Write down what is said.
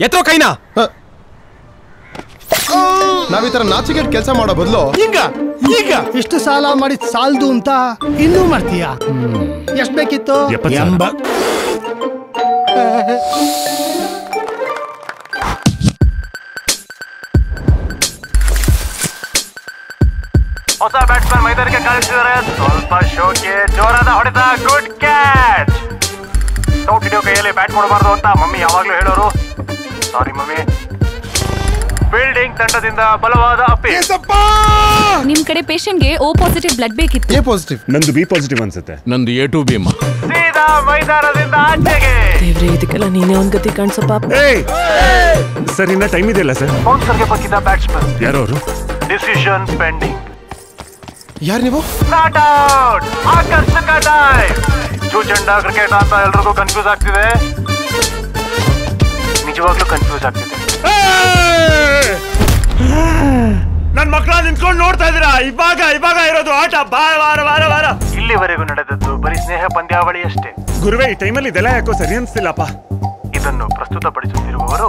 ಎತ್ತೋ ಕೈನಾ ನಾವ್ ಈ ತರ ನಾಚಿಕೆಟ್ ಕೆಲಸ ಮಾಡೋ ಬದಲು ಈಗ ಈಗ ಇಷ್ಟು ಸಾಲ ಮಾಡಿ ಸಾಲದು ಅಂತ ಇನ್ನೂ ಮಾಡ್ತೀಯ? ಎಷ್ಟ್ ಬೇಕಿತ್ತು? ಹೊಸ ಬ್ಯಾಟ್ಸ್ಮನ್ ಮೈದಾನಕ್ಕೆ ಕಳಿಸಿದರೆ ಸ್ವಲ್ಪ ಶೋಕೆ ಜೋರಾದ ಹೊಡೆತ ಗುಡ್ ಕ್ಯಾಚ್ ಸೌಟ್ ಹಿಡಿಯೋ ಕೈಯಲ್ಲಿ ಬ್ಯಾಟ್ ಕೊಡಬಾರ್ದು ಅಂತ ಮಮ್ಮಿ ಯಾವಾಗ್ಲೂ ಹೇಳೋರು. ಸಾರಿ ಮಮ್ಮಿ. ಬಿಲ್ಡಿಂಗ್ ತಂಡದಿಂದ ಬಲವಾದ ಅಪ್ಪೀಲ್ ನಿಮ್ ಕಡೆ ಪೇಷಂಟ್ಗೆ ಓ ಪಾಸಿಟಿವ್ ಬ್ಲಡ್ ಬೇಕಿತ್ತು. ಎ ಪಾಸಿಟಿವ್ ನಂದು ಬಿ ಪಾಸಿಟಿವ್ ಅನ್ಸುತ್ತೆ. ನಂದು ಎ ಟು ಬಿ ಅಮ್ಮ. ಸೀದಾ ಮೈದಾನದಿಂದ ಆಚೆಗೆ. ದೇವ್ರೆ ಇದಕ್ಕೆಲ್ಲ ನೀನೇ ಒಂದ್ ಗತಿ ಕಾಣಿಸಪ್ಪ ಪಾಪ. ಸರ್ ಇನ್ನ ಟೈಮ್ ಇದೆಯಲ್ಲ ಸರ್? ಬೌನ್ಸರ್ಗೆ ಬಗ್ಗಿದ್ದ ಬ್ಯಾಟ್ಸ್ಮನ್ ಯಾರು ಅವರು ಡಿಸಿಷನ್ ಪೆಂಡಿಂಗ್ ಯಾರು ನೀವು? ನಾಟ್ ಔಟ್ ಆಕರ್ಷಕ ಟೈಮ್ ಚೂಚಂಡ ಕ್ರಿಕೆಟ್ ಅಂತ ಎಲ್ರಿಗೂ ಕನ್ಫ್ಯೂಸ್ ಆಗ್ತಿದೆ. ಆಗ್ತಿದೆ ನನ್ ಮಕ್ಕಳ ನಿಂತ್ಕೊಂಡು ನೋಡ್ತಾ ಇದೀರಾ ಇವಾಗ ಇವಾಗ ಇರೋದು ಆಟ. ಬಾರ ವಾರ ವಾರ ವಾರ ಇಲ್ಲಿವರೆಗೂ ನಡೆದದ್ದು ಬರೀ ಸ್ನೇಹ ಪಂದ್ಯಾವಳಿ ಅಷ್ಟೇ ಗುರುವೇ ಈ ಟೈಮಲ್ಲಿ ಇದೆಲ್ಲ ಯಾಕೋ ಸರಿ ಅನ್ಸ್ತಿಲ್ಲಪ್ಪ. ಇದನ್ನು ಪ್ರಸ್ತುತಪಡಿಸುತ್ತಿರುವವರು